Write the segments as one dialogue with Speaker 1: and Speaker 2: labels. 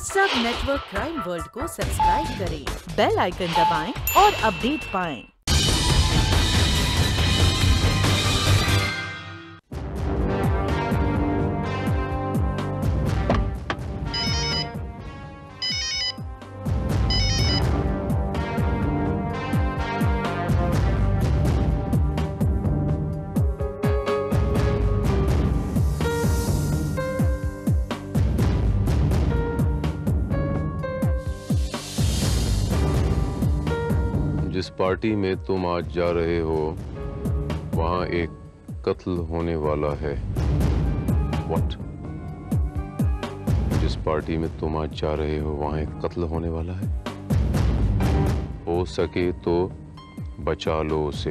Speaker 1: सब network crime world को subscribe करें। बेल आइकन दबाएँ और अपडेट पाएँ।
Speaker 2: पार्टी में तुम आज जा रहे हो, वहाँ एक कत्ल होने वाला है। व्हाट जिस पार्टी में तुम आज जा रहे हो, वहाँ एक कत्ल होने वाला है? हो सके तो बचा लो उसे।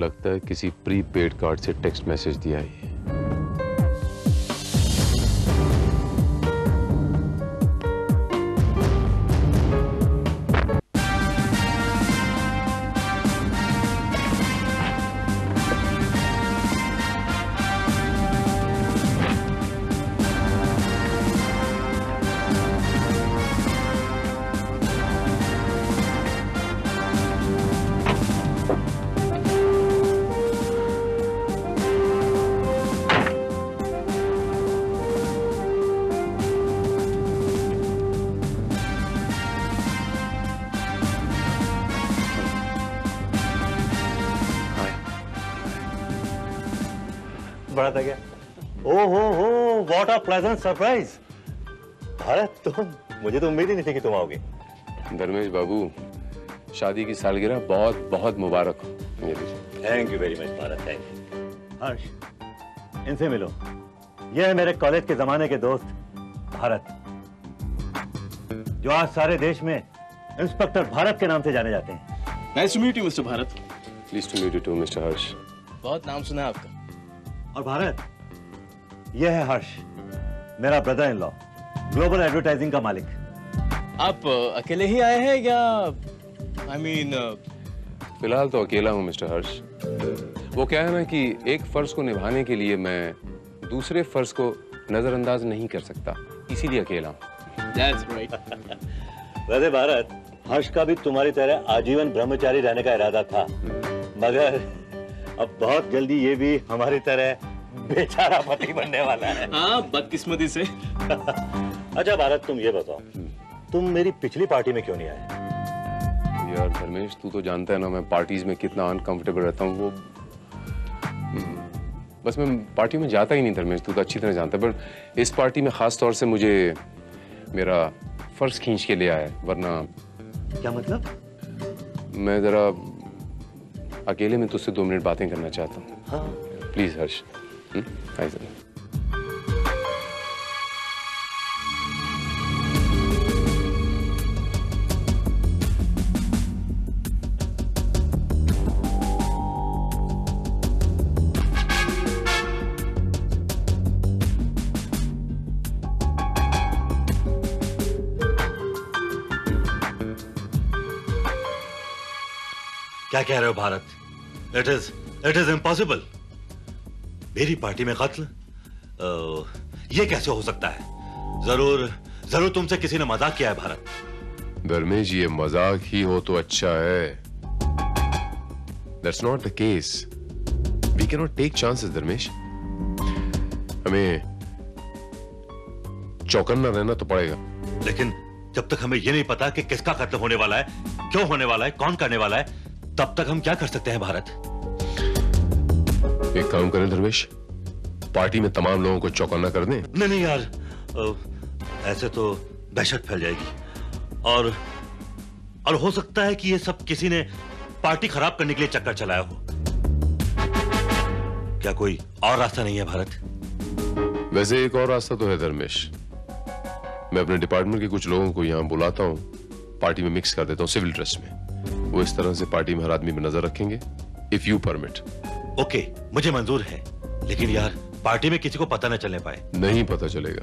Speaker 2: लगता है किसी प्री पेड कार्ड से टेक्स्ट मैसेज दिया है।
Speaker 3: प्लेजेंट सरप्राइज़ भारत तुम मुझे तो उम्मीद ही नहीं थी कि तुम आओगे।
Speaker 2: धर्मेश बाबू शादी की सालगिरह बहुत बहुत मुबारक हो। मेरी
Speaker 3: thank you very much Bharat thank you Harsh इनसे मिलो। ये है मेरे कॉलेज के जमाने के दोस्त भारत। जो आज सारे देश में इंस्पेक्टर भारत के नाम से जाने जाते हैं।
Speaker 4: Nice to meet you mister Bharat
Speaker 2: please to meet you too mister Harsh
Speaker 4: बहुत नाम सुना है आपका।
Speaker 3: और भारत ये है हर्ष मेरा brother in law global advertising का मालिक।
Speaker 4: आप अकेले ही आए हैं या आई I मीन mean...
Speaker 2: फ़िलहाल तो अकेला हूँ मिस्टर हर्ष। वो क्या है ना कि एक फ़र्ज़ को निभाने के लिए मैं दूसरे फ़र्ज़ को नजरअंदाज नहीं कर सकता इसीलिए अकेला हूँ।
Speaker 4: दैट्स राइट
Speaker 3: वैसे भारत हर्ष का भी तुम्हारी तरह आजीवन ब्रह्मचारी रहने का इरादा था। मगर अब बहुत जल्दी ये भी हमारी तरह बेचारा पति बनने वाला है।
Speaker 4: हाँ बदकिस्मती से।
Speaker 3: अच्छा भारत तुम ये बताओ तुम मेरी पिछली पार्टी में क्यों नहीं आए?
Speaker 2: यार धर्मेश तू तो जानता है ना मैं पार्टीज़ में कितना अनकंफर्टेबल रहता हूँ वो हम्म, बस मैं पार्टी में जाता ही नहीं धर्मेश तू तो अच्छी तरह जानता है पर इस पार्टी में खास तौर से मुझे मेरा फ़र्ज़ खींच के ले आया है, वरना
Speaker 3: क्या मतलब?
Speaker 2: मैं जरा अकेले में तुझसे दो मिनट बातें करना चाहता हूँ।
Speaker 3: हाँ।
Speaker 2: प्लीज़ हर्ष। हम्म, आइए जरा।
Speaker 3: क्या कह रहे हो Bharat it is it is impossible मेरी पार्टी में कत्ल? ये कैसे हो सकता है? ज़रूर ज़रूर तुमसे किसी ने मज़ाक किया है भारत।
Speaker 2: धर्मेश ये मज़ाक ही हो तो अच्छा है। That's not the case we can not take chances Dharmesh हमें चौकन्ना रहना तो पड़ेगा।
Speaker 3: लेकिन जब तक हमें ये नहीं पता कि किसका कत्ल होने वाला है क्यों होने वाला है कौन करने वाला है तब तक हम क्या कर सकते हैं भारत?
Speaker 2: एक काम करें धर्मेश। पार्टी में तमाम लोगों को चौकन्ना कर दें।
Speaker 3: नहीं नहीं यार ऐसे तो दहशत फैल जाएगी। और और हो सकता है कि ये सब किसी ने पार्टी खराब करने के लिए चक्कर चलाया हो। क्या कोई और रास्ता नहीं है भारत?
Speaker 2: वैसे एक और रास्ता तो है धर्मेश। मैं अपने डिपार्टमेंट के कुछ लोगों को यहाँ बुलाता हूँ। पार्टी में मिक्स कर देता हूँ सिविल ड्रेस में। वो इस तरह से पार्टी में हर आदमी में नज़र रखेंगे। इफ़ यू परमिट
Speaker 3: ओके मुझे मंजूर है। लेकिन यार पार्टी में किसी को पता न चलने पाए।
Speaker 2: नहीं पता चलेगा।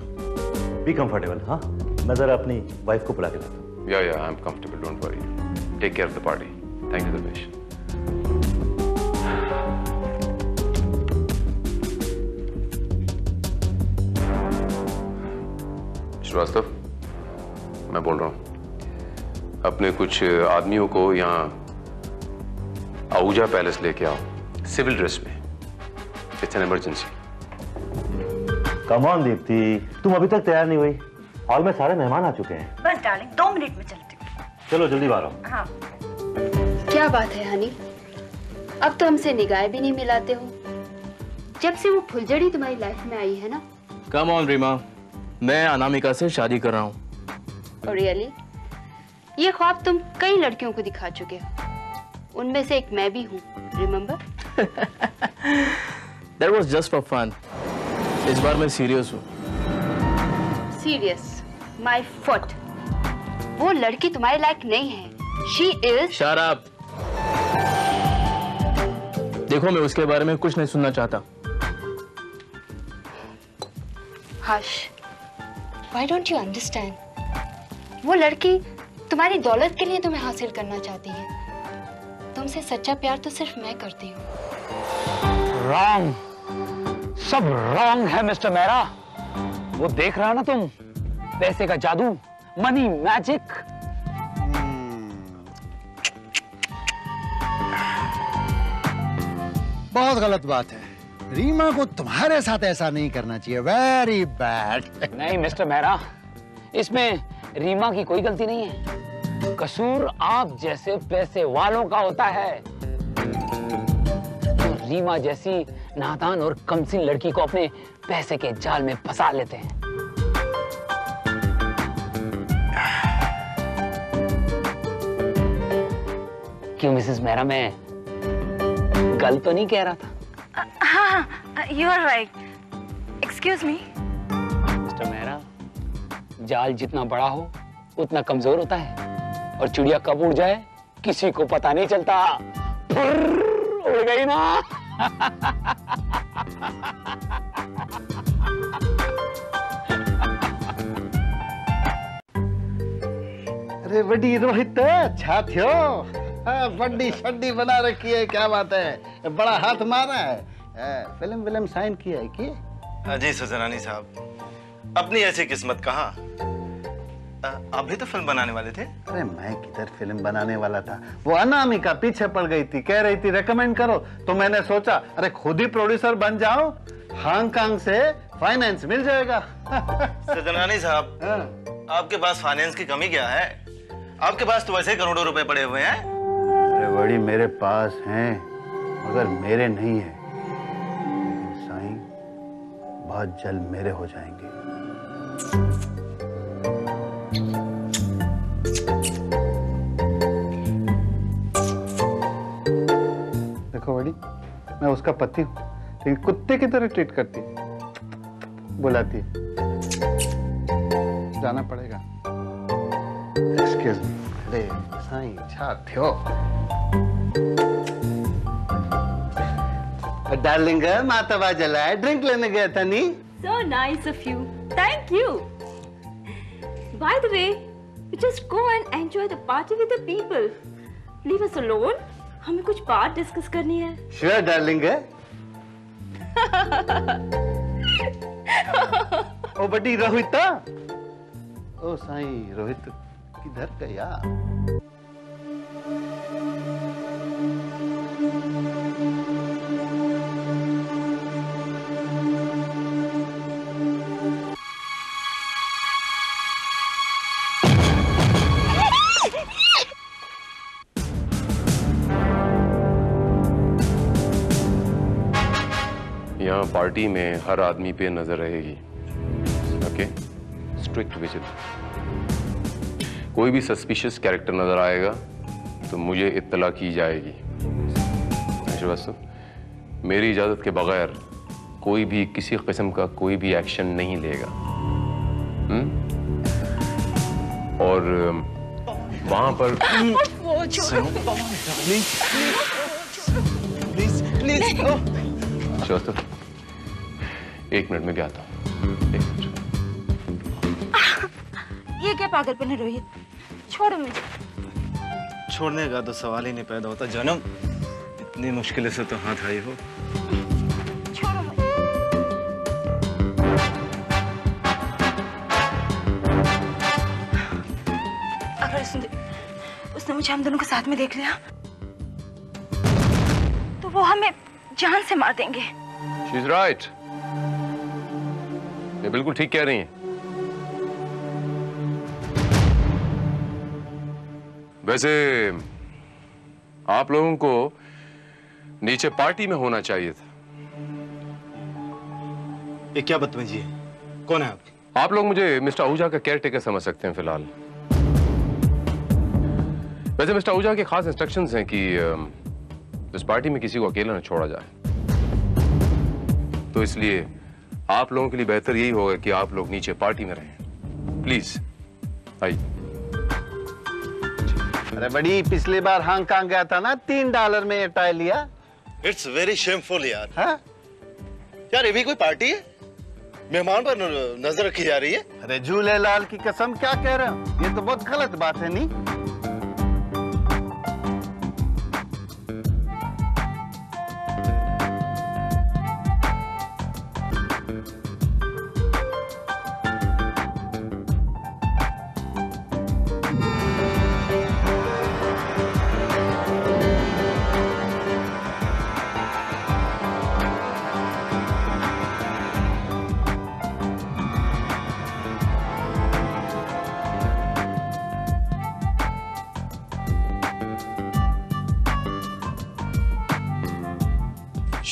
Speaker 3: बी कंफर्टेबल हाँ? मैं जरा अपनी वाइफ को बुला के लाता
Speaker 2: या या I am comfortable don't worry take care of the party thank you Dinesh Shrivastav मैं बोल रहा हूँ। अपने कुछ आदमियों को यहाँ आहूजा पैलेस लेके आओ। सिविल ड्रेस में। It's an emergency
Speaker 3: come on Deepti तुम अभी तक तैयार नहीं हुई। हॉल में सारे मेहमान आ चुके हैं।
Speaker 5: बस डार्लिंग दो मिनट में चलती हूँ।
Speaker 3: चलो जल्दी बाहर आओ।
Speaker 5: हाँ।
Speaker 6: क्या बात है हनी अब तो हमसे निगाहें भी नहीं मिलाते हो। जब से वो फुलझड़ी तुम्हारी लाइफ में आई है ना।
Speaker 4: कम ऑन रीमा मैं अनामिका से शादी कर रहा हूँ।
Speaker 6: रियली ये ख्वाब तुम कई लड़कियों को दिखा चुके हो। उनमें से एक मैं भी हूँ remember
Speaker 4: that was just for fun इस बार मैं सीरियस हूँ।
Speaker 6: सीरियस माय फुट वो लड़की तुम्हारे लायक नहीं है। शी इज़
Speaker 4: शराब देखो मैं उसके बारे में कुछ नहीं सुनना चाहता।
Speaker 6: Hush why don't you understand वो लड़की तुम्हारी दौलत के लिए तुम्हें हासिल करना चाहती है। तुमसे सच्चा प्यार तो सिर्फ़ मैं करती हूँ।
Speaker 7: रॉन्ग सब रॉन्ग है मिस्टर मेहरा वो देख रहा ना तुम? पैसे का जादू मनी मैजिक
Speaker 8: बहुत गलत बात है। रीमा को तुम्हारे साथ ऐसा नहीं करना चाहिए। वेरी बैड
Speaker 7: नहीं मिस्टर मेहरा इसमें रीमा की कोई गलती नहीं है। कसूर आप जैसे पैसे वालों का होता है। रीमा जैसी नादान और कमसिन लड़की को अपने पैसे के जाल में फंसा लेते हैं। क्यों मिसेस मेहरा मैं गलत तो नहीं कह रहा था?
Speaker 5: हाँ हाँ you are right excuse me
Speaker 7: mister Mehra जाल जितना बड़ा हो उतना कमज़ोर होता है। और चिड़िया कब उड़ जाए किसी को पता नहीं चलता। उड़ गई ना।
Speaker 8: अरे बड़ी रोहित अच्छा थियो। हाँ, बड्डी शड्डी बना रखी है क्या बात है? बड़ा हाथ मारा है। हाँ, फ़िल्म विल्म साइन किया है की?
Speaker 9: अजी सजनानी साहब। अपनी ऐसी किस्मत कहाँ? आप भी तो फ़िल्म बनाने वाले थे?
Speaker 8: अरे मैं किधर फ़िल्म बनाने वाला था? वो अनामिका पीछे पड़ गई थी कह रही थी रेकमेंड करो। तो मैंने सोचा अरे खुद ही प्रोड्यूसर बन जाओ हांगकांग से फाइनेंस मिल जाएगा।
Speaker 9: सजनानी साहब
Speaker 8: हाँ।
Speaker 9: आपके पास फाइनेंस की कमी क्या है? आपके पास तो वैसे करोड़ों रुपए पड़े हुए हैं।
Speaker 8: अरे बड़ी मेरे पास हैं मगर मेरे नहीं है। साईं बहुत जल्द मेरे हो जाएँगे। देखो मैं उसका पति हूँ, लेकिन कुत्ते की तरह ट्रीट करती है। बुलाती जाना पड़ेगा। अरे साई छाथियो डार्लिंग ड्रिंक लेने गया था, नी?
Speaker 10: So nice of you thank you by the way just go and enjoy the party with the people leave us alone हमें कुछ बात डिस्कस करनी है।
Speaker 8: श्योर डार्लिंग ओ, बड़ी रोहित। ओ, साईं, रोहित, किधर गया?
Speaker 2: पार्टी में हर आदमी पे नज़र रहेगी। ओके स्ट्रिक्ट विजिल कोई भी सस्पिशियस कैरेक्टर नज़र आएगा तो मुझे इत्तला की जाएगी। श्रीवास्तव मेरी इजाज़त के बगैर कोई भी किसी किस्म का कोई भी एक्शन नहीं लेगा। हम्म? और वहाँ पर श्रीवास्तव एक मिनट में भी आता हूँ।
Speaker 5: ये क्या पागलपन है रोहित? छोड़ो मुझे।
Speaker 9: छोड़ने का तो सवाल ही नहीं पैदा होता जन्म इतनी मुश्किल से तो हाथ आई हो।
Speaker 5: उसने मुझे हम दोनों को साथ में देख लिया। तो वो हमें जान से मार देंगे।
Speaker 2: She's right. ये बिल्कुल ठीक कह रही हैं। वैसे आप लोगों को नीचे पार्टी में होना चाहिए था।
Speaker 9: ये क्या बदतमीजी है? कौन है आप?
Speaker 2: आप लोग मुझे मिस्टर आहूजा का केयर टेकर समझ सकते हैं फ़िलहाल। वैसे मिस्टर आहूजा के खास इंस्ट्रक्शंस हैं कि इस पार्टी में किसी को अकेला न छोड़ा जाए। तो इसलिए आप लोगों के लिए बेहतर यही होगा कि आप लोग नीचे पार्टी में रहें। प्लीज़ आइए।
Speaker 8: अरे बड़ी पिछली बार हांगकांग गया था ना तीन डॉलर में टाई लिया।
Speaker 9: इट्स वेरी शेमफुल यार।
Speaker 8: हाँ?
Speaker 9: यार ये भी कोई पार्टी है? मेहमान पर नज़र रखी जा रही है।
Speaker 8: अरे झूले लाल की कसम क्या कह रहे हो? ये तो बहुत गलत बात है नहीं?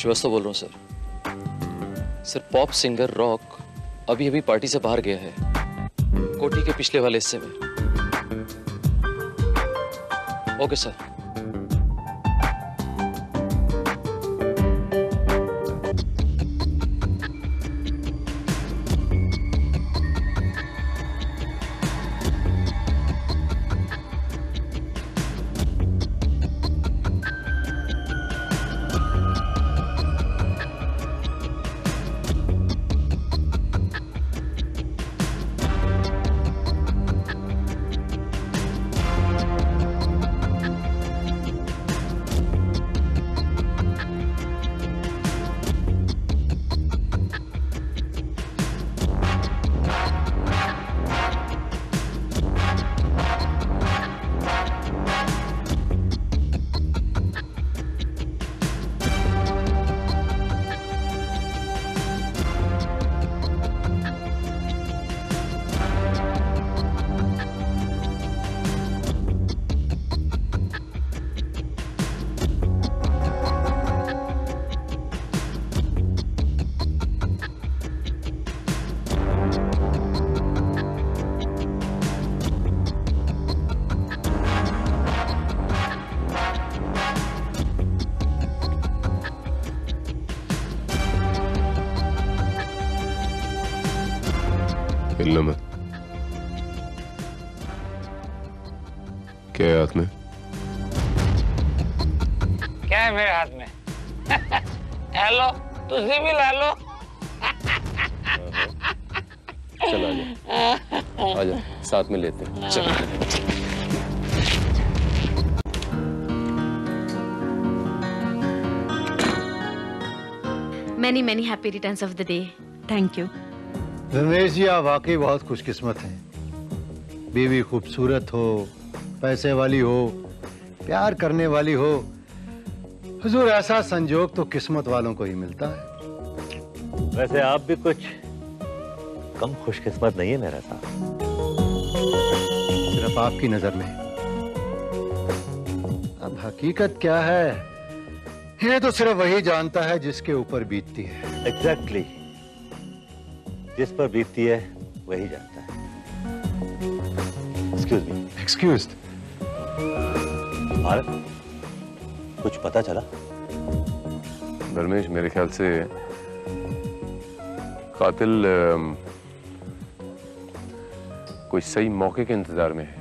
Speaker 11: श्रीवास्तव बोल रहा हूँ, sir. Sir pop singer Rock अभी अभी पार्टी से बाहर गया है। कोठी के पिछले वाले हिस्से में। ओके सर
Speaker 2: हिलना मत क्या है हाथ में?
Speaker 7: क्या है मेरे हाथ में? हेलो तुझे भी ला लो।
Speaker 2: चल आ जा। आ जा साथ में लेते हैं। चल।
Speaker 12: Many, many happy returns of the day.
Speaker 1: Thank you
Speaker 13: Ramesh ji आप वाकई बहुत खुशकिस्मत हैं। बीवी खूबसूरत हो पैसे वाली हो प्यार करने वाली हो। हुजूर ऐसा संजोग तो किस्मत वालों को ही मिलता है।
Speaker 3: वैसे आप भी कुछ कम खुशकिस्मत नहीं है मेरा साहब।
Speaker 13: सिर्फ़ आपकी नज़र में। अब हकीकत क्या है? ये तो सिर्फ़ वही जानता है जिसके ऊपर बीतती है।
Speaker 3: एग्जैक्टली जिस पर बीतती है वही जानता है। एक्सक्यूज मी
Speaker 13: एक्सक्यूज
Speaker 3: भारत कुछ पता चला?
Speaker 2: धर्मेश मेरे ख्याल से कातिल कोई सही मौके के इंतज़ार में है।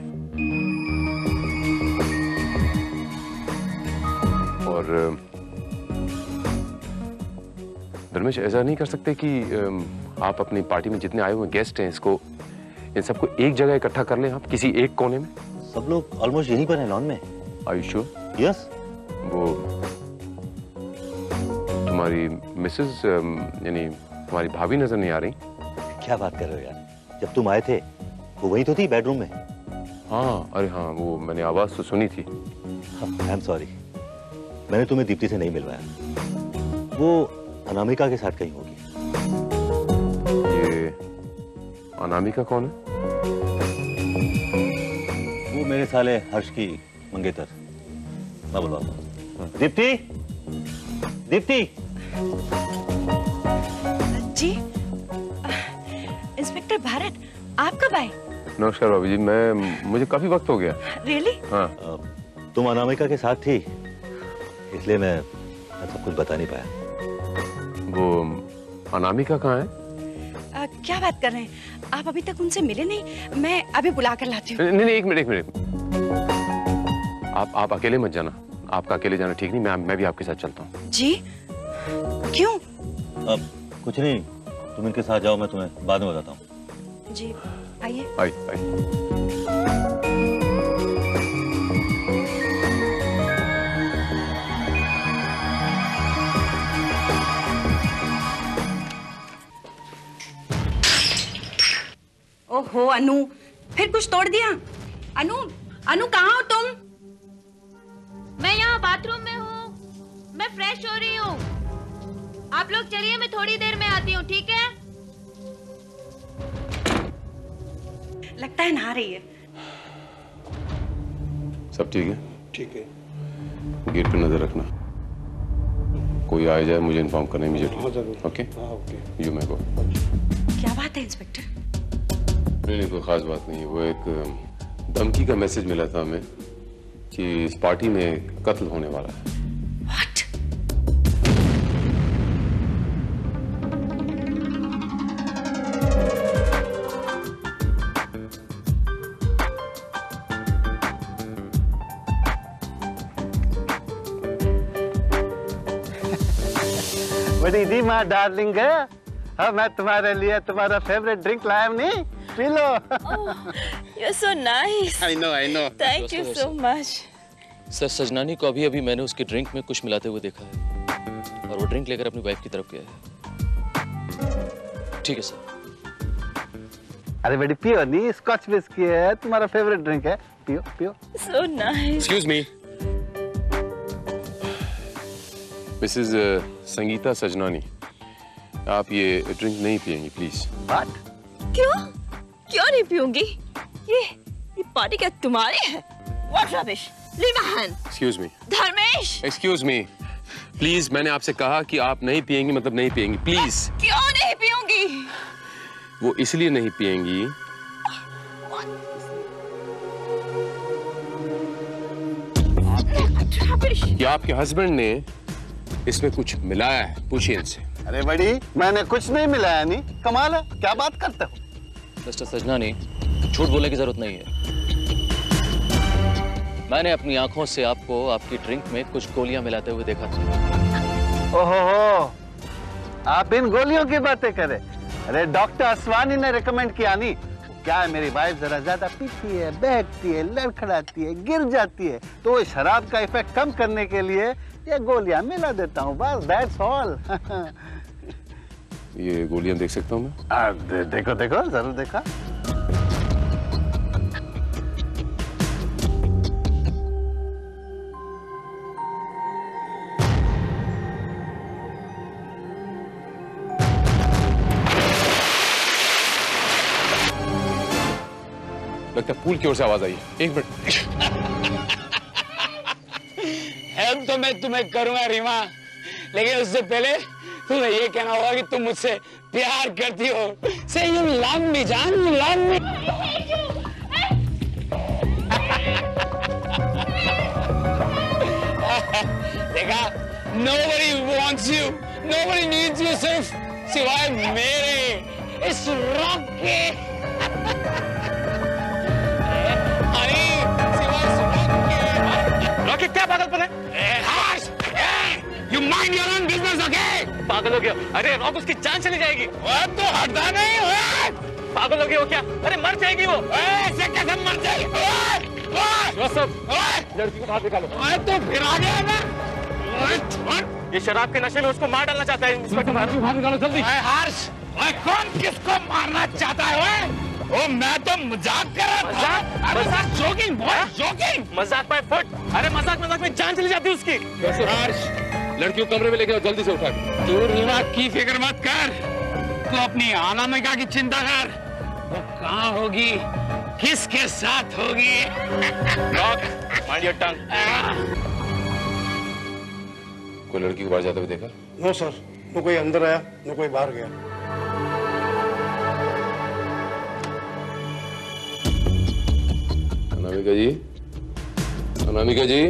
Speaker 2: और धर्मेश ऐसा नहीं कर सकते कि आप अपनी पार्टी में जितने आए हुए गेस्ट हैं इसको इन सबको एक जगह इकट्ठा कर लें आप किसी एक कोने में।
Speaker 3: सब लोग ऑलमोस्ट यहीं पर हैं लॉन में।
Speaker 2: आयुष्यो
Speaker 3: यस
Speaker 2: वो तुम्हारी मिसेस यानी तुम्हारी भाभी नज़र नहीं आ रही?
Speaker 3: क्या बात कर रहे हो यार? जब तुम आए थे वो वहीं तो थी बेडरूम में।
Speaker 2: हाँ अरे हाँ वो मैंने आवाज़ तो सुनी थी।
Speaker 3: आई एम सॉरी मैंने तुम्हें दीप्ति से नहीं मिलवाया। वो अनामिका के साथ कहीं होगी।
Speaker 2: अनामिका कौन है?
Speaker 3: वो मेरे साले हर्ष की मंगेतर। मैं बुलवाता दीप्ति दीप्ति!
Speaker 14: जी इंस्पेक्टर भारत आप कब आए?
Speaker 2: नमस्कार बाबू जी मैं मुझे काफ़ी वक्त हो गया।
Speaker 14: Really really?
Speaker 2: हाँ।
Speaker 3: तुम अनामिका के साथ थी इसलिए मैं मैं सब कुछ बता नहीं पाया।
Speaker 2: वो अनामिका कहाँ है?
Speaker 14: क्या बात कर रहे हैं? आप अभी तक उनसे मिले नहीं? मैं अभी बुला कर लाती हूँ।
Speaker 2: नहीं नहीं एक मिनट एक मिनट। आप आप अकेले मत जाना। आपका अकेले जाना ठीक नहीं मैं मैं भी आपके साथ चलता हूँ।
Speaker 14: जी? क्यों?
Speaker 3: अब कुछ नहीं तुम इनके साथ जाओ मैं तुम्हें बाद में बताता हूँ।
Speaker 14: जी आइए।
Speaker 2: आइए आई
Speaker 14: ओहो अनु फिर कुछ तोड़ दिया? अनु अनु कहाँ हो तुम?
Speaker 12: मैं यहाँ बाथरूम में हूँ। मैं फ्रेश हो रही हूँ। आप लोग चलिए मैं थोड़ी देर में आती हूँ ठीक है?
Speaker 14: लगता है नहा रही है।
Speaker 2: सब ठीक है?
Speaker 15: ठीक है।
Speaker 2: गेट पे नज़र रखना। कोई आ जाए मुझे इन्फॉर्म करना इमीडिएटली
Speaker 15: ज़रूर।
Speaker 2: ओके
Speaker 15: हाँ ओके
Speaker 2: यू मैं गो
Speaker 14: क्या बात है इंस्पेक्टर
Speaker 2: नहीं नहीं कोई खास बात नहीं है। वो एक धमकी का मैसेज मिला था हमें कि इस पार्टी में कत्ल होने वाला है।
Speaker 8: बड़ी दी माँ डार्लिंग है। हाँ मैं तुम्हारे लिए तुम्हारा फेवरेट ड्रिंक लाया नहीं? पी लो
Speaker 10: You're so nice.
Speaker 11: I know, I know.
Speaker 10: Thank you so much.
Speaker 11: Sir Sajnani को अभी अभी मैंने उसके ड्रिंक में कुछ मिलाते हुए देखा है। और वो ड्रिंक लेकर अपनी वाइफ की तरफ़ गया है। ठीक है सर।
Speaker 8: अरे बड़ी पियो नहीं स्कॉच विस्की है तुम्हारा फेवरेट ड्रिंक है। पियो पियो।
Speaker 10: So nice.
Speaker 2: Excuse me Mrs Sangeeta Sajnani आप ये ड्रिंक नहीं पिएँगी प्लीज़
Speaker 10: क्यों? क्यों नहीं पीऊँगी? ये ये पार्टी क्या तुम्हारी है? What rubbish? Leave my hand.
Speaker 2: Excuse me
Speaker 10: Dharmesh.
Speaker 2: Excuse me please मैंने आपसे कहा कि आप नहीं पियेंगी मतलब नहीं पिएँगी प्लीज़
Speaker 10: क्यों नहीं पियूँगी
Speaker 2: वो इसलिए नहीं पिएँगी कि आपके हस्बैंड ने इसमें कुछ मिलाया है? पूछिए इनसे।
Speaker 8: अरे बड़ी मैंने कुछ नहीं मिलाया नहीं? कमाल है। क्या बात करते हो?
Speaker 11: मिस्टर सजनानी झूठ बोलने की ज़रूरत नहीं है। मैंने अपनी आँखों से आपको, आपकी ड्रिंक में कुछ गोलियाँ मिलाते हुए देखा था।
Speaker 8: ओहो आप इन गोलियों की बातें करें। अरे, डॉक्टर असवानी ने रिकमेंड किया नहीं। क्या है, मेरी वाइफ जरा ज़्यादा पीती है बहकती है, लड़खड़ाती है, गिर जाती है। तो वो शराब का इफ़ेक्ट कम करने के लिए ये गोलियाँ मिला देता हूँ, बस दैट्स ऑल
Speaker 2: ये गोलियाँ देख सकता हूँ मैं?
Speaker 8: आ, दे, देखो देखो ज़रूर देखा।
Speaker 2: लगता है पूल की ओर से आवाज़ आई है। एक मिनट।
Speaker 7: हेल्प तो मैं तुम्हें करूँगा रीमा लेकिन उससे पहले तुम्हें ये कहना होगा कि तुम मुझसे प्यार करती हो। से यू लव मी, जान, यू लव मी। देखा, nobody wants you, nobody needs you सिर्फ़ सिवाय मेरे। इस रॉक के। रॉकेट क्या पागलपन है? Mind your own business okay पागल हो गया अरे रॉक उसकी जान चली जाएगी। ओए तो हटता नहीं ओए पागल हो गया वो क्या? अरे मर जाएगी वो। ऐसे कैसे मर जाएगी? ओए ओए सब। लड़की को बाहर निकालो। ओए तो फिर आ गया ना। ओए ये शराब के नशे में उसको मार डालना चाहता है। इंस्पेक्टर बाहर बाहर निकालो जल्दी। ओए हर्ष। ओए कौन किसको मारना चाहता है ओए ओ मैं तो मज़ाक कर रहा था। अरे मज़ाक? जोकिंग बॉय जोकिंग
Speaker 11: मज़ाक बाय फुट अरे मज़ाक मज़ाक में जान चली जाती है उसकी।
Speaker 2: हर्ष। लड़की को कमरे में लेके आओ जल्दी से उठा के।
Speaker 7: तू रीवा की फ़िक्र मत कर। तू अपनी अनामिका की चिंता कर? वो कहाँ होगी? किसके साथ होगी?
Speaker 11: माइंड योर टंग
Speaker 2: कोई लड़की को बाहर जाते हुए देखा?
Speaker 15: नो सर न कोई अंदर आया न कोई बाहर गया।
Speaker 2: अनामिका जी? अनामिका जी?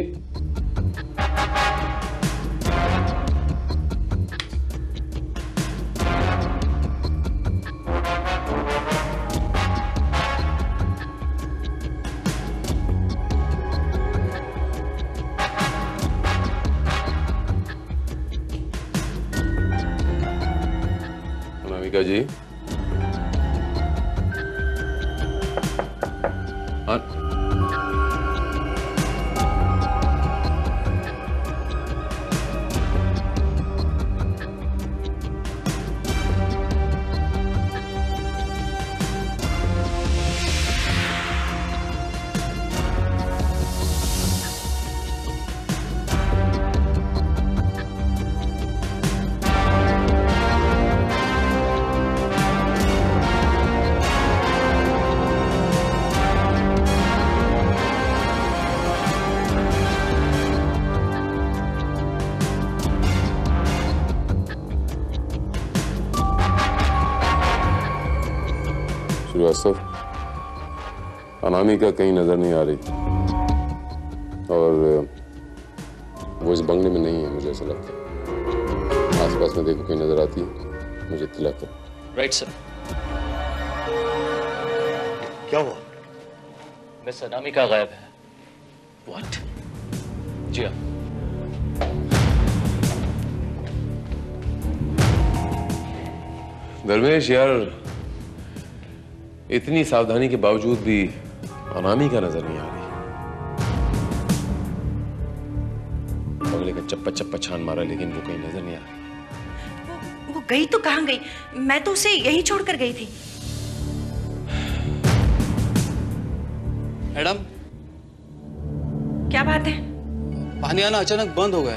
Speaker 2: श्रीवास्तव अनामिका कहीं नज़र नहीं आ रही। और वो इस बंगले में नहीं है मुझे ऐसा लगता है। आसपास में देखो कहीं नज़र आती है मुझे इत्तला करो
Speaker 11: राइट सर
Speaker 15: क्या हुआ?
Speaker 11: मिस अनामिका गायब है। व्हाट जी हाँ।
Speaker 2: धर्मेश यार इतनी सावधानी के बावजूद भी अनामिका नज़र नहीं आ रही। बंगले का चप्पा चप्पा छान मारा लेकिन वो कहीं नज़र नहीं आ रही।
Speaker 14: वो वो गई तो कहाँ गई? मैं तो उसे यहीं छोड़कर गई थी।
Speaker 16: मैडम।
Speaker 14: क्या बात है?
Speaker 16: पानी आना अचानक बंद हो गया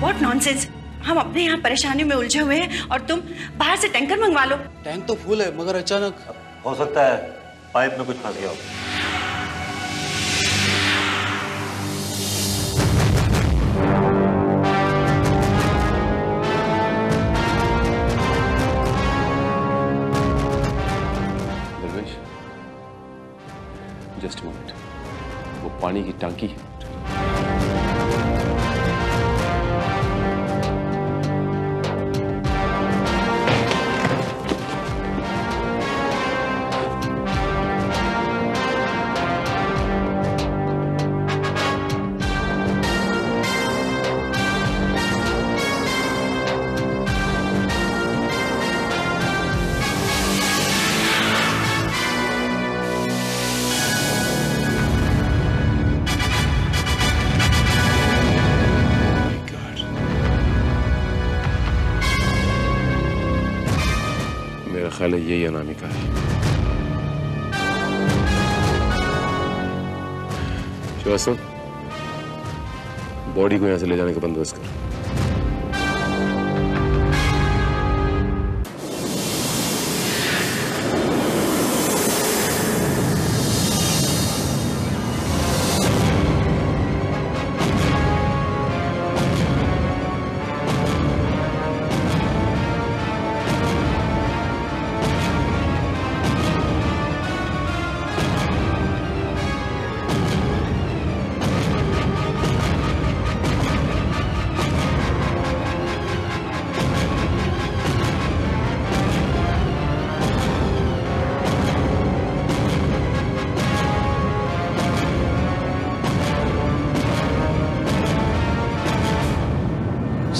Speaker 14: व्हाट नॉनसेंस हम अपने यहाँ परेशानियों में उलझे हुए हैं और तुम बाहर से टैंकर मंगवा लो।
Speaker 16: टैंक तो फुल है मगर अचानक
Speaker 3: हो सकता है पाइप में कुछ फंस गया हो।
Speaker 2: जस्ट मोमेंट वो पानी की टांकी है। बॉडी को यहाँ से ले जाने का बंदोबस्त कर।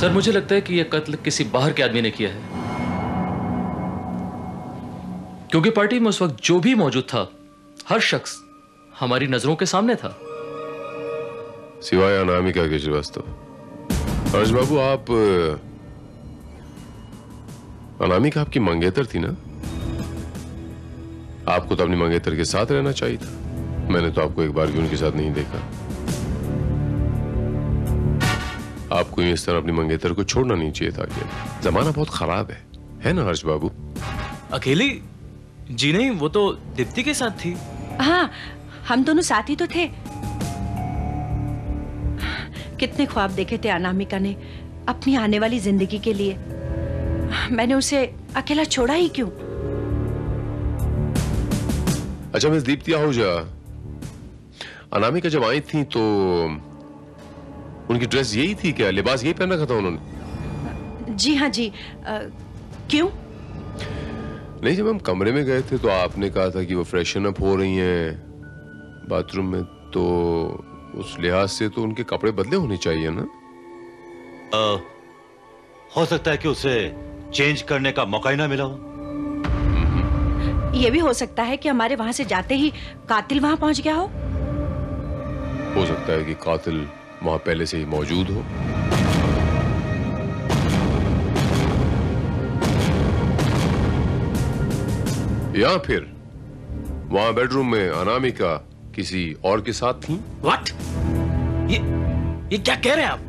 Speaker 11: सर, मुझे लगता है कि यह कत्ल किसी बाहर के आदमी ने किया है। क्योंकि पार्टी में उस वक्त जो भी मौजूद था, हर शख्स हमारी नज़रों के सामने था।
Speaker 2: सिवाय अनामिका के श्रीवास्तव। हर्ष बाबू, आप, अनामिका आपकी मंगेतर थी ना? आपको तो अपनी मंगेतर के साथ रहना चाहिए था। मैंने तो आपको एक बार भी उनके साथ नहीं देखा। आपको इस तरह अपनी मंगेतर को छोड़ना नहीं चाहिए था कि जमाना बहुत खराब है। है ना हर्ष बाबू?
Speaker 17: अकेली? जी नहीं वो तो दीप्ति के साथ थी।
Speaker 14: हाँ हम दोनों साथ ही तो थे। कितने ख्वाब देखे थे अनामिका ने अपनी आने वाली ज़िंदगी के लिए। मैंने उसे अकेला छोड़ा ही क्यों?
Speaker 2: अच्छा मिस दीप्ति आहूजा अनामिका जब आई थी तो उनकी ड्रेस यही थी क्या? लिबास यही पहन रखा था उन्होंने?
Speaker 14: जी हाँ जी। अ, क्यों?
Speaker 2: नहीं जब हम कमरे में गए थे तो आपने कहा था कि वो फ्रेशन अप हो रही हैं। बाथरूम में तो उस लिहाज से तो उनके कपड़े बदले होने चाहिए ना?
Speaker 3: अ, हो सकता है कि उसे चेंज करने का मौका ही ना मिला हो।
Speaker 14: ये भी हो सकता है कि हमारे वहाँ से जाते ही कातिल वहाँ पहुँच गया हो।
Speaker 2: हो सकता है कि कातिल वहाँ पहले से ही मौजूद हो। या फिर वहाँ बेडरूम में अनामिका किसी और के साथ थी?
Speaker 17: व्हाट ये ये क्या कह रहे हैं आप?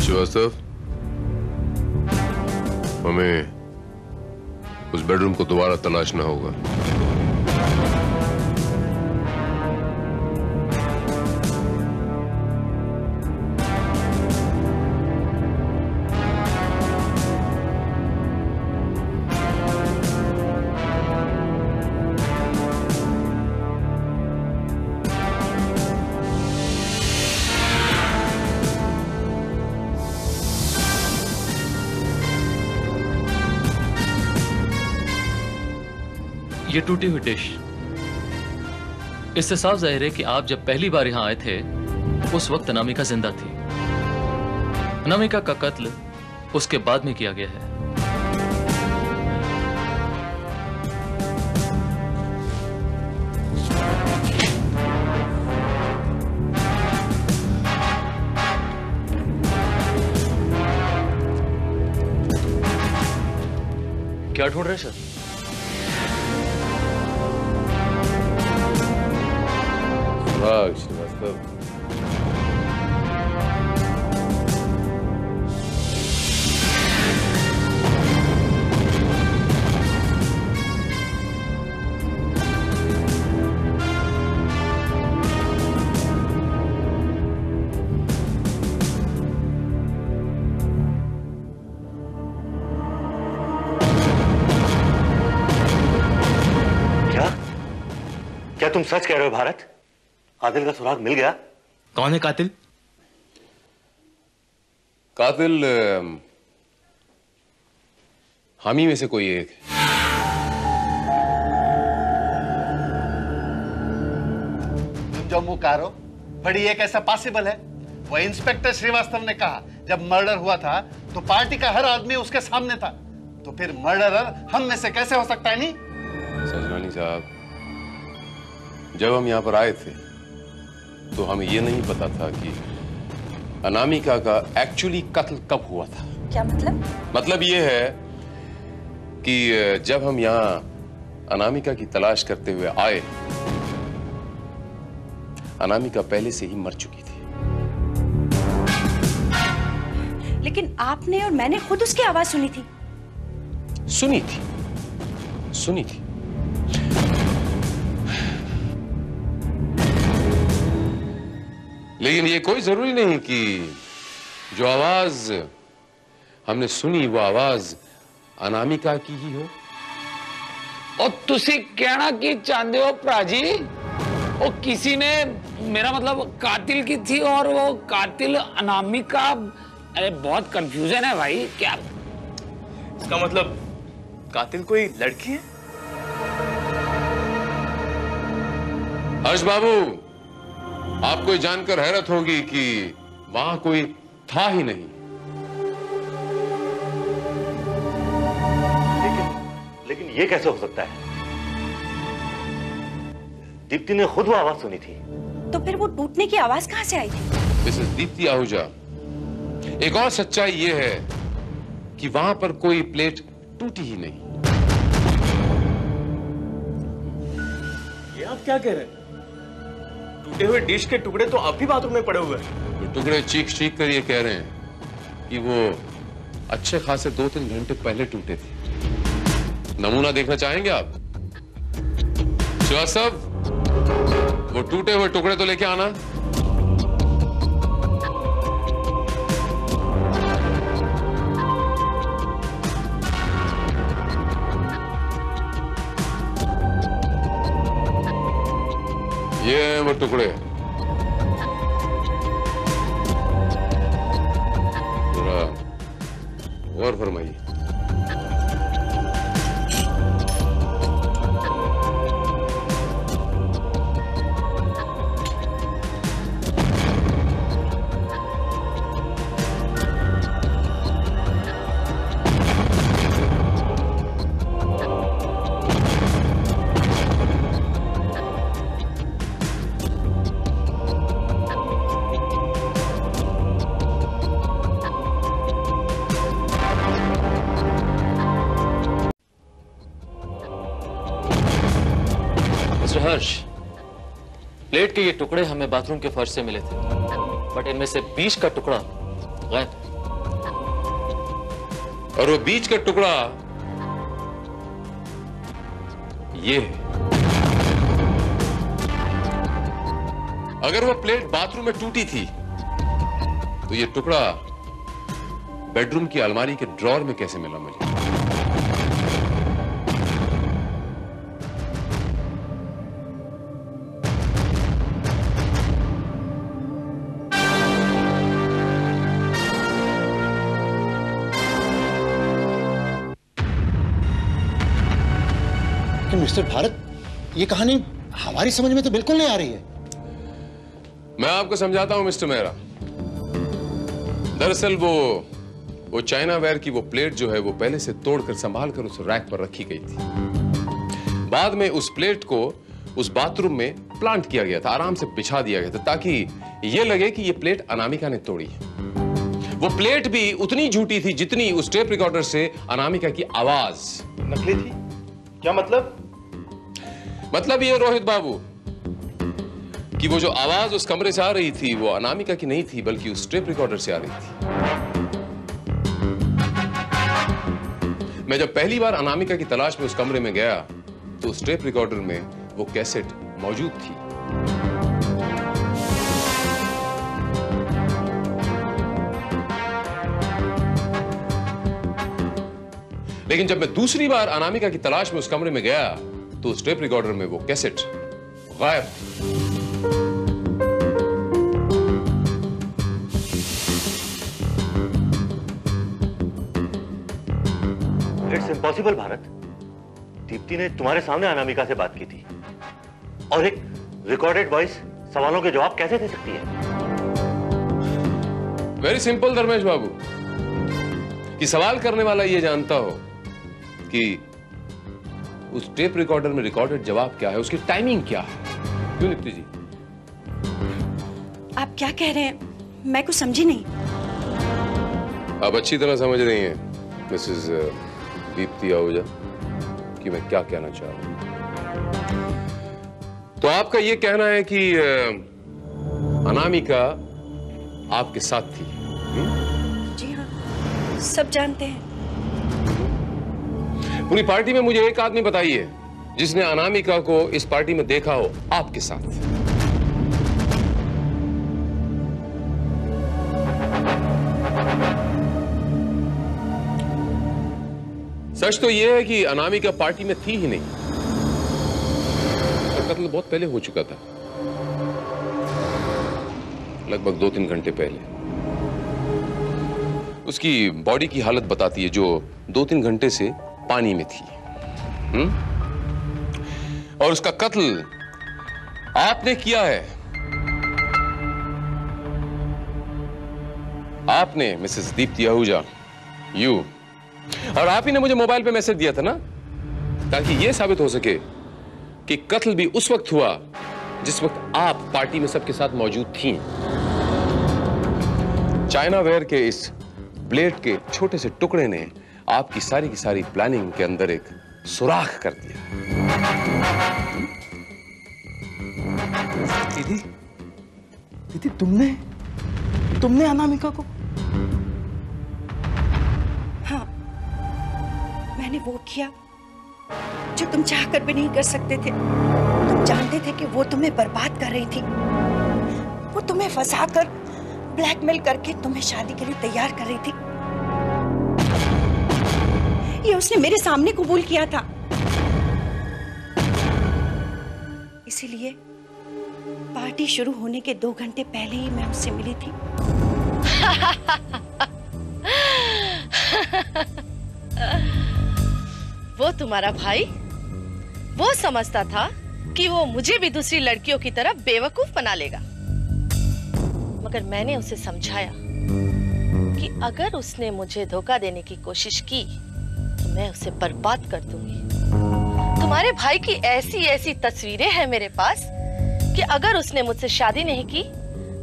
Speaker 2: श्रीवास्तव हमें उस बेडरूम को दोबारा तलाशना होगा।
Speaker 11: टूटी हुई डिश। इससे साफ़ ज़ाहिर है कि आप जब पहली बार यहाँ आए थे, उस वक्त अनामिका ज़िंदा थी। अनामिका का कत्ल उसके बाद में किया गया है। क्या ढूंढ रहे हैं, सर?
Speaker 2: श्रीवास्तव
Speaker 3: क्या? क्या तुम सच कह रहे हो भारत? कातिल का सुराग मिल गया।
Speaker 17: कौन है कातिल?
Speaker 2: कातिल हम ही में से कोई एक। है।
Speaker 8: तुम जो मुँह कारो बड़ी ये कैसा पॉसिबल है। वो इंस्पेक्टर श्रीवास्तव ने कहा जब मर्डर हुआ था तो पार्टी का हर आदमी उसके सामने था। तो फिर मर्डरर हम में से कैसे हो सकता है नहीं?
Speaker 2: सजनानी साहब जब हम यहाँ पर आए थे तो हमें ये नहीं पता था कि अनामिका का एक्चुअली कत्ल कब हुआ था।
Speaker 14: क्या मतलब?
Speaker 2: मतलब ये है कि जब हम यहाँ अनामिका की तलाश करते हुए आए अनामिका पहले से ही मर चुकी थी।
Speaker 14: लेकिन आपने और मैंने खुद उसकी आवाज़ सुनी थी।
Speaker 2: सुनी थी। सुनी थी। लेकिन ये कोई ज़रूरी नहीं कि जो आवाज़ हमने सुनी वो आवाज़ अनामिका की ही हो।
Speaker 7: और तुसी कहना की चाहते हो प्राजी वो किसी ने मेरा मतलब कातिल की थी और वो कातिल अनामिका अरे बहुत कंफ्यूजन है भाई क्या?
Speaker 17: इसका मतलब कातिल कोई लड़की है?
Speaker 2: हर्ष बाबू आपको ये जानकर हैरत होगी कि वहाँ कोई था ही नहीं।
Speaker 3: लेकिन ये कैसे हो सकता है? दीप्ति ने खुद वो आवाज़ सुनी थी।
Speaker 14: तो फिर वो टूटने की आवाज़ कहाँ से आई थी?
Speaker 2: मिसेस दीप्ति आहूजा। एक और सच्चाई ये है कि वहाँ पर कोई प्लेट टूटी ही नहीं।
Speaker 4: ये आप क्या कह रहे हैं? टूटे हुए डिश के टुकड़े तो अब भी बाथरूम में पड़े हुए हैं।
Speaker 2: ये टुकड़े चीख चीख कर ये कह रहे हैं कि वो अच्छे खासे दो तीन घंटे पहले टूटे थे। नमूना देखना चाहेंगे आप? श्रीवास्तव वो टूटे हुए टुकड़े तो लेके आना। ये वो टुकड़े और फरमाइए
Speaker 11: हर्ष, प्लेट के ये टुकड़े हमें बाथरूम के फर्श से मिले थे। बट इनमें से बीच का टुकड़ा गायब
Speaker 2: और वो बीच का टुकड़ा ये अगर वो प्लेट बाथरूम में टूटी थी तो ये टुकड़ा बेडरूम की अलमारी के ड्रॉर में कैसे मिला मुझे?
Speaker 15: मिस्टर भारत ये कहानी हमारी समझ में तो बिल्कुल नहीं आ रही है।
Speaker 2: मैं आपको समझाता हूँ मिस्टर मेहरा। दरअसल वो वो चाइना वेयर की वो प्लेट जो है वो पहले से तोड़कर संभाल कर उस रैक पर रखी गई थी। बाद में उस प्लेट को उस बाथरूम में प्लांट किया गया था आराम से बिछा दिया गया था ताकि ये लगे कि ये प्लेट अनामिका ने तोड़ी है। वो प्लेट भी उतनी झूठी थी जितनी उस टेप रिकॉर्डर से अनामिका की आवाज़।
Speaker 9: नकली थी? क्या मतलब?
Speaker 2: मतलब ये रोहित बाबू, कि वो जो आवाज़ उस कमरे से आ रही थी, वो अनामिका की नहीं थी, बल्कि उस टेप रिकॉर्डर से आ रही थी। मैं जब पहली बार अनामिका की तलाश में उस कमरे में गया तो उस टेप रिकॉर्डर में वो कैसेट मौजूद थी। लेकिन जब मैं दूसरी बार अनामिका की तलाश में उस कमरे में गया तो उस टेप रिकॉर्डर में वो कैसेट गायब
Speaker 3: इट्स इम्पॉसिबल भारत दीप्ति ने तुम्हारे सामने अनामिका से बात की थी। और एक रिकॉर्डेड वॉइस सवालों के जवाब कैसे दे सकती है?
Speaker 2: वेरी सिंपल धर्मेश बाबू कि सवाल करने वाला ये जानता हो कि उस टेप रिकॉर्डर में रिकॉर्डेड जवाब क्या है? उसकी टाइमिंग क्या है? क्यों दीप्ति जी?
Speaker 14: आप क्या कह रहे हैं? मैं कुछ समझी नहीं।
Speaker 2: आप अच्छी तरह समझ रही हैं मिसेस दीप्ति आहूजा कि मैं क्या कहना चाह रहा हूँ। तो आपका यह कहना है कि अनामिका आपके साथ थी
Speaker 14: जी हाँ सब जानते हैं।
Speaker 2: पूरी पार्टी में मुझे एक आदमी बताइए, जिसने अनामिका को इस पार्टी में देखा हो, आपके साथ। सच तो यह है कि अनामिका पार्टी में थी ही नहीं। कत्ल बहुत पहले हो चुका था। लगभग दो तीन घंटे पहले। उसकी बॉडी की हालत बताती है, जो दो तीन घंटे से पानी में थी। हुँ? और उसका कत्ल आपने किया है। आपने, मिसेस दीप्ति आहूजा यू और आप ही ने मुझे मोबाइल पे मैसेज दिया था ना? ताकि यह साबित हो सके कि कत्ल भी उस वक्त हुआ, जिस वक्त आप पार्टी में सबके साथ मौजूद थी। चाइना वेयर के इस ब्लेड के छोटे से टुकड़े ने आपकी सारी की सारी प्लानिंग के अंदर एक सुराख कर दिया।
Speaker 4: दीदी दीदी, तुमने तुमने अनामिका को
Speaker 14: हाँ मैंने वो किया जो तुम चाह कर भी नहीं कर सकते थे। तुम जानते थे कि वो तुम्हें बर्बाद कर रही थी। वो तुम्हें फंसा कर ब्लैकमेल करके तुम्हें शादी के लिए तैयार कर रही थी। ये उसने मेरे सामने कबूल किया था। इसीलिए पार्टी शुरू होने के दो घंटे पहले ही मैं उससे मिली थी।
Speaker 18: वो तुम्हारा भाई? वो समझता था कि वो मुझे भी दूसरी लड़कियों की तरह बेवकूफ़ बना लेगा। मगर मैंने उसे समझाया कि अगर उसने मुझे धोखा देने की कोशिश की मैं उसे बर्बाद कर दूँगी। तुम्हारे भाई की ऐसी ऐसी तस्वीरें हैं मेरे पास कि अगर उसने मुझसे शादी नहीं की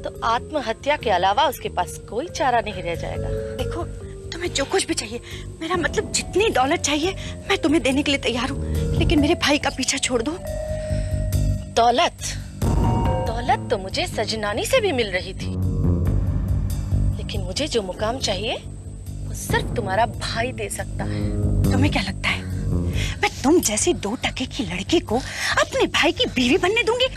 Speaker 18: तो आत्महत्या के अलावा उसके पास कोई चारा नहीं रह जाएगा।
Speaker 14: देखो तुम्हें जो कुछ भी चाहिए मेरा मतलब जितनी दौलत चाहिए मैं तुम्हें देने के लिए तैयार हूँ। लेकिन मेरे भाई का पीछा छोड़ दो।
Speaker 18: दौलत? दौलत तो मुझे सजनानी से भी मिल रही थी। लेकिन मुझे जो मुकाम चाहिए वो सिर्फ़ तुम्हारा भाई दे सकता है।
Speaker 14: तुम्हें क्या लगता है? मैं तुम जैसी दो टके की लड़की को अपने भाई की बीवी बनने दूँगी?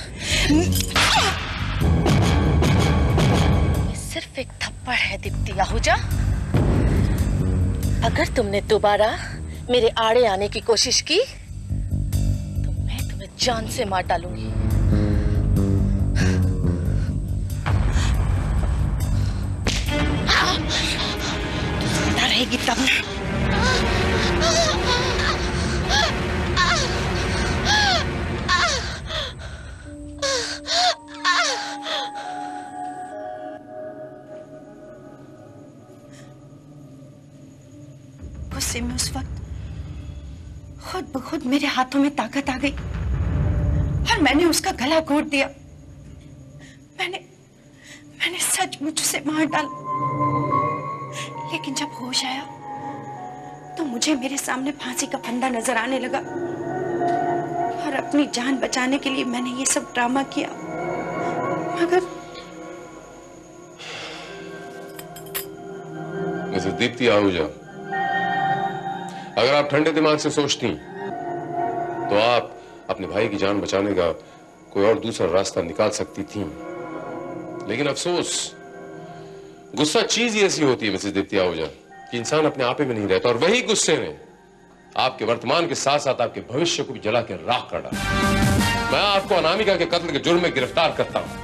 Speaker 18: सिर्फ़ एक थप्पड़ है, दीप्ति आहूजा। अगर तुमने दोबारा मेरे आड़े आने की कोशिश की तो मैं तुम्हें जान से मार डालूँगी।
Speaker 14: ज़िंदा रहेगी तब ना। गुस्से में उस वक्त खुद ब खुद मेरे हाथों में ताकत आ गई और मैंने उसका गला घोट दिया। मैंने मैंने सचमुच उसे मार डाला। लेकिन जब होश आया तो मुझे मेरे सामने फांसी का फंदा नज़र आने लगा। और अपनी जान बचाने के लिए मैंने ये सब ड्रामा किया। मगर
Speaker 2: मिसेस दीप्ति आहूजा अगर आप ठंडे दिमाग से सोचती तो आप अपने भाई की जान बचाने का कोई और दूसरा रास्ता निकाल सकती थी। लेकिन अफसोस, गुस्सा चीज़ ही ऐसी होती है, मिसेस दीप्ति आहूजा कि इंसान अपने आपे में नहीं रहता, और वही गुस्से ने आपके वर्तमान के साथ साथ आपके भविष्य को भी जला के राख कर डाला मैं आपको अनामिका के कत्ल के जुर्म में गिरफ़्तार करता हूँ।